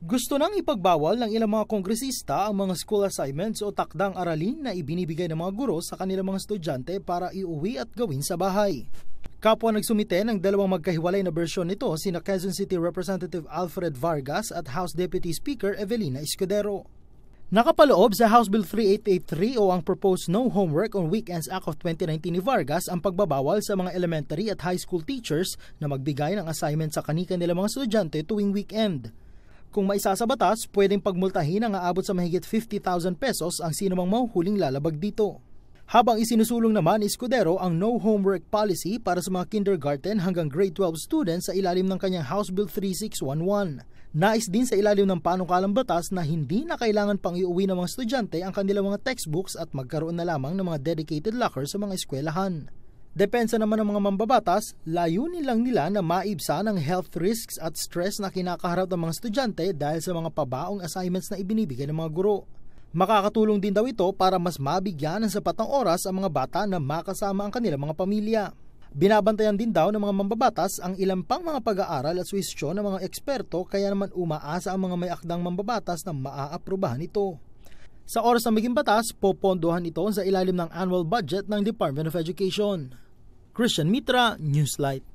Gusto nang ipagbawal ng ilang mga kongresista ang mga school assignments o takdang aralin na ibinibigay ng mga guro sa kanilang mga estudyante para iuwi at gawin sa bahay. Kapwa nagsumite ng dalawang magkahiwalay na bersyon nito sina Quezon City Representative Alfred Vargas at House Deputy Speaker Evelina Escudero. Nakapaloob sa House Bill 3883 o ang proposed No Homework on Weekends Act of 2019 ni Vargas ang pagbabawal sa mga elementary at high school teachers na magbigay ng assignment sa kanika nilang mga estudyante tuwing weekend. Kung maisa sa batas, pwedeng pagmultahin ang aabot sa mahigit 50,000 pesos ang sinumang mahuhuling lalabag dito. Habang isinusulong naman ni Escudero ang no homework policy para sa mga kindergarten hanggang grade 12 students sa ilalim ng kanyang House Bill 3611. Nais din sa ilalim ng panukalang batas na hindi na kailangan pang iuwi ng mga estudyante ang kanilang mga textbooks at magkaroon na lamang ng mga dedicated lockers sa mga eskwelahan. Depensa naman ng mga mambabatas, layunin lang nila na maibsan ang health risks at stress na kinakaharap ng mga estudyante dahil sa mga pabaong assignments na ibinibigay ng mga guro. Makakatulong din daw ito para mas mabigyan ng sapat ng oras ang mga bata na makasama ang kanilang mga pamilya. Binabantayan din daw ng mga mambabatas ang ilang pang mga pag-aaral at suwisyon ng mga eksperto kaya naman umaasa ang mga may akdang mambabatas na maaaprubahan ito. Sa oras ng maging batas, popondohan ito sa ilalim ng annual budget ng Department of Education. Christian Mitra, Newslight.